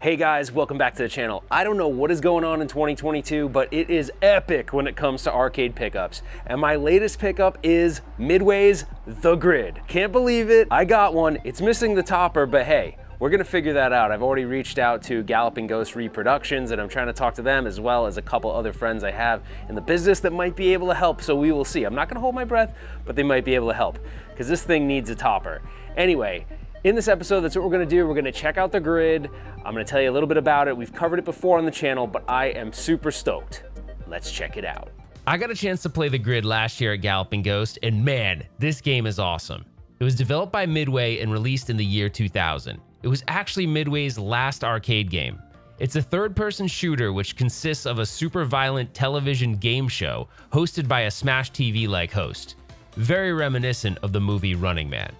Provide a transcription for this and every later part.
Hey guys, welcome back to the channel. I don't know what is going on in 2022, but it is epic when it comes to arcade pickups. And my latest pickup is Midway's The Grid. Can't believe it, I got one. It's missing the topper, but hey, we're gonna figure that out. I've already reached out to Galloping Ghost Reproductions and I'm trying to talk to them as well as a couple other friends I have in the business that might be able to help, so we will see. I'm not gonna hold my breath, but they might be able to help because this thing needs a topper. Anyway, in this episode, that's what we're gonna do. We're gonna check out the grid. I'm gonna tell you a little bit about it. We've covered it before on the channel, but I am super stoked. Let's check it out. I got a chance to play the grid last year at Galloping Ghost, and man, this game is awesome. It was developed by Midway and released in the year 2000. It was actually Midway's last arcade game. It's a third person shooter which consists of a super violent television game show hosted by a Smash TV like host. Very reminiscent of the movie Running Man.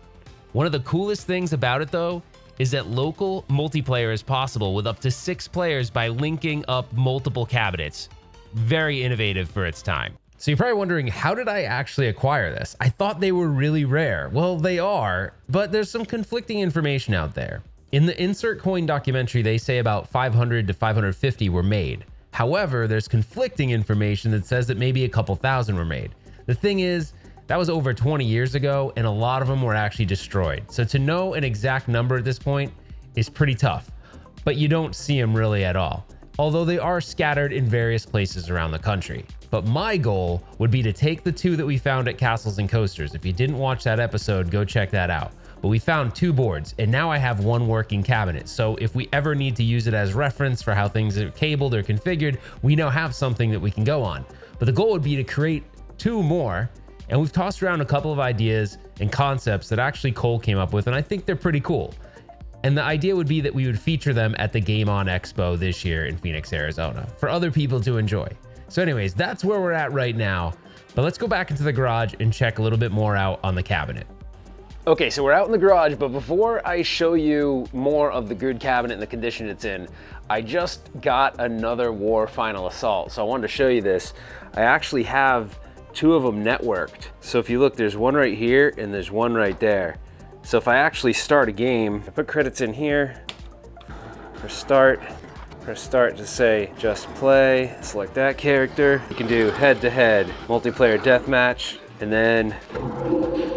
One of the coolest things about it though is that local multiplayer is possible with up to six players by linking up multiple cabinets. Very innovative for its time. So you're probably wondering, how did I actually acquire this? I thought they were really rare. Well, they are, but there's some conflicting information out there. In the Insert Coin documentary, they say about 500 to 550 were made. However, there's conflicting information that says that maybe a couple thousand were made. The thing is, that was over 20 years ago, and a lot of them were actually destroyed. So to know an exact number at this point is pretty tough, but you don't see them really at all, although they are scattered in various places around the country. But my goal would be to take the two that we found at Castles and Coasters. If you didn't watch that episode, go check that out. But we found two boards, and now I have one working cabinet. So if we ever need to use it as reference for how things are cabled or configured, we now have something that we can go on. But the goal would be to create two more and we've tossed around a couple of ideas and concepts that actually Cole came up with, and I think they're pretty cool. And the idea would be that we would feature them at the Game On Expo this year in Phoenix, Arizona for other people to enjoy. So, anyways, that's where we're at right now. But let's go back into the garage and check a little bit more out on the cabinet. Okay, so we're out in the garage, but before I show you more of the grid cabinet and the condition it's in, I just got another War Final Assault. So I wanted to show you this. I actually have two of them networked. So if you look, there's one right here and there's one right there. So if I actually start a game, I put credits in here, press start, press start to say just play, select that character. You can do head to head, multiplayer deathmatch, and then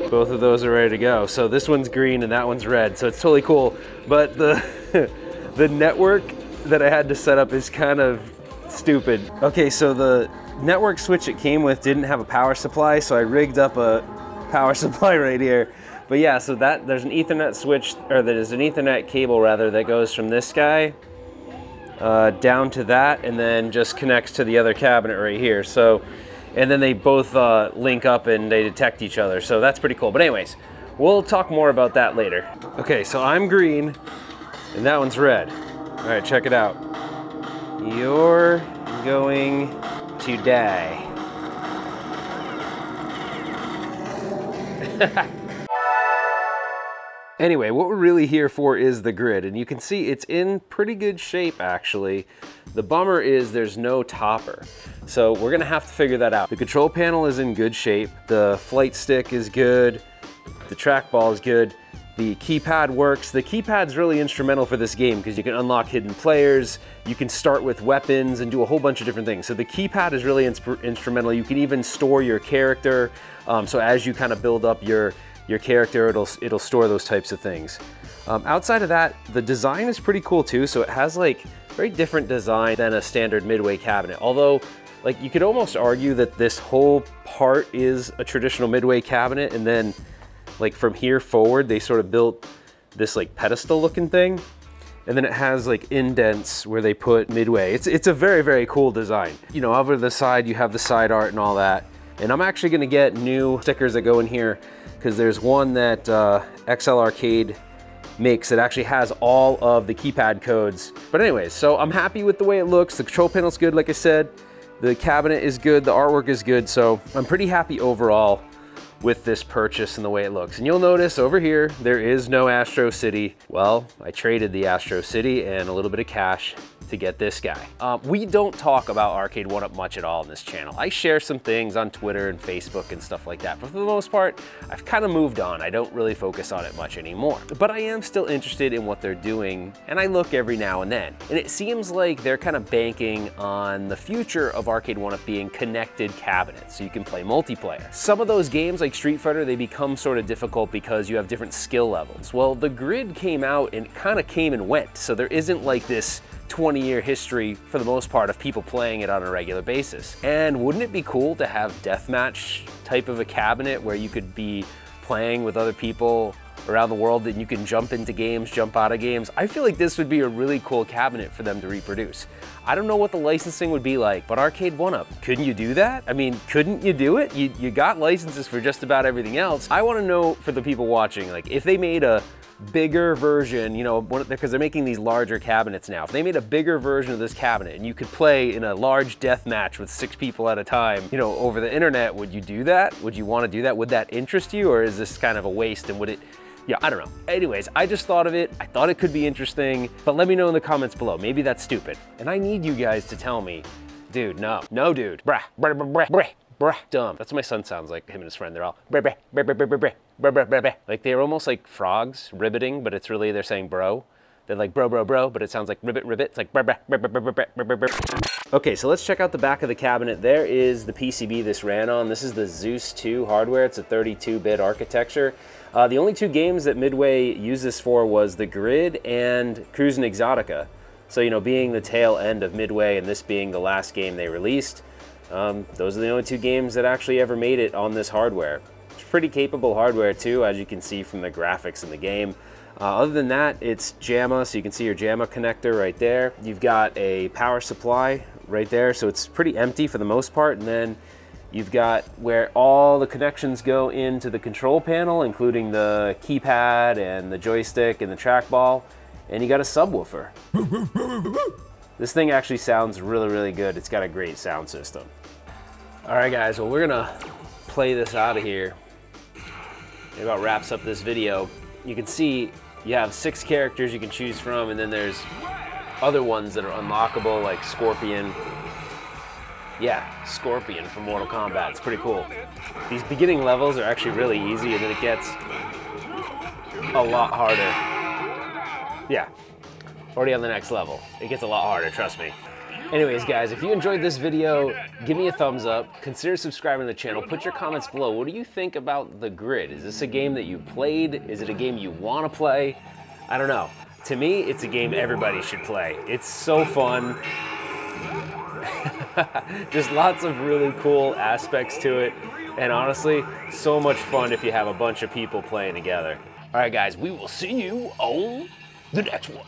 both of those are ready to go. So this one's green and that one's red, so it's totally cool. But the, the network that I had to set up is kind of stupid. Okay, so the network switch it came with didn't have a power supply, so I rigged up a power supply right here. But yeah, so that there's an Ethernet switch, or there's an Ethernet cable rather, that goes from this guy uh, down to that, and then just connects to the other cabinet right here. So, and then they both uh, link up and they detect each other. So that's pretty cool. But anyways, we'll talk more about that later. Okay, so I'm green, and that one's red. All right, check it out. You're going to die. anyway, what we're really here for is the grid, and you can see it's in pretty good shape actually. The bummer is there's no topper. So we're gonna have to figure that out. The control panel is in good shape. The flight stick is good. The trackball is good. The keypad works. The keypad's really instrumental for this game because you can unlock hidden players, you can start with weapons and do a whole bunch of different things. So the keypad is really instrumental. You can even store your character. Um, so as you kind of build up your, your character, it'll, it'll store those types of things. Um, outside of that, the design is pretty cool too. So it has like very different design than a standard Midway cabinet. Although like you could almost argue that this whole part is a traditional Midway cabinet and then like from here forward, they sort of built this like pedestal looking thing. And then it has like indents where they put midway. It's, it's a very, very cool design. You know, over the side, you have the side art and all that. And I'm actually gonna get new stickers that go in here because there's one that uh, XL Arcade makes that actually has all of the keypad codes. But anyways, so I'm happy with the way it looks. The control panel's good, like I said. The cabinet is good, the artwork is good, so I'm pretty happy overall with this purchase and the way it looks. And you'll notice over here, there is no Astro City. Well, I traded the Astro City and a little bit of cash to get this guy. Um, we don't talk about Arcade 1-Up much at all on this channel. I share some things on Twitter and Facebook and stuff like that, but for the most part, I've kind of moved on. I don't really focus on it much anymore. But I am still interested in what they're doing, and I look every now and then. And it seems like they're kind of banking on the future of Arcade 1-Up being connected cabinets, so you can play multiplayer. Some of those games, like Street Fighter, they become sort of difficult because you have different skill levels. Well, the grid came out and kind of came and went, so there isn't like this 20 year history for the most part of people playing it on a regular basis. And wouldn't it be cool to have deathmatch type of a cabinet where you could be playing with other people around the world that you can jump into games, jump out of games. I feel like this would be a really cool cabinet for them to reproduce. I don't know what the licensing would be like, but Arcade 1-Up, couldn't you do that? I mean, couldn't you do it? You, you got licenses for just about everything else. I wanna know for the people watching, like if they made a bigger version, you know, because they're making these larger cabinets now. If they made a bigger version of this cabinet and you could play in a large death match with six people at a time, you know, over the internet, would you do that? Would you want to do that? Would that interest you or is this kind of a waste and would it, yeah, I don't know. Anyways, I just thought of it. I thought it could be interesting, but let me know in the comments below. Maybe that's stupid. And I need you guys to tell me, dude, no, no, dude, brah, brah, brah, brah bruh, dumb. That's what my son sounds like, him and his friend. They're all bruh, bruh, bruh, bruh, bruh, bruh, bruh, bruh, bruh, bruh. Like they're almost like frogs ribbiting, but it's really they're saying bro. They're like bro, bro, bro, but it sounds like ribbit, ribbit. It's like bruh, bruh, bruh, bruh, bruh, bruh, bruh, bruh. Okay, so let's check out the back of the cabinet. There is the PCB this ran on. This is the Zeus 2 hardware. It's a 32-bit architecture. Uh, the only two games that Midway used this for was the Grid and Cruis'n Exotica. So, you know, being the tail end of Midway and this being the last game they released, um, those are the only two games that actually ever made it on this hardware. It's pretty capable hardware too, as you can see from the graphics in the game. Uh, other than that, it's JAMMA, so you can see your JAMMA connector right there. You've got a power supply right there, so it's pretty empty for the most part. And then you've got where all the connections go into the control panel, including the keypad and the joystick and the trackball. And you got a subwoofer. this thing actually sounds really, really good. It's got a great sound system. All right, guys, well, we're gonna play this out of here. It about wraps up this video. You can see you have six characters you can choose from, and then there's other ones that are unlockable, like Scorpion. Yeah, Scorpion from Mortal Kombat. It's pretty cool. These beginning levels are actually really easy, and then it gets a lot harder. Yeah, already on the next level. It gets a lot harder, trust me. Anyways, guys, if you enjoyed this video, give me a thumbs up. Consider subscribing to the channel. Put your comments below. What do you think about The Grid? Is this a game that you played? Is it a game you want to play? I don't know. To me, it's a game everybody should play. It's so fun. Just lots of really cool aspects to it. And honestly, so much fun if you have a bunch of people playing together. All right, guys, we will see you on the next one.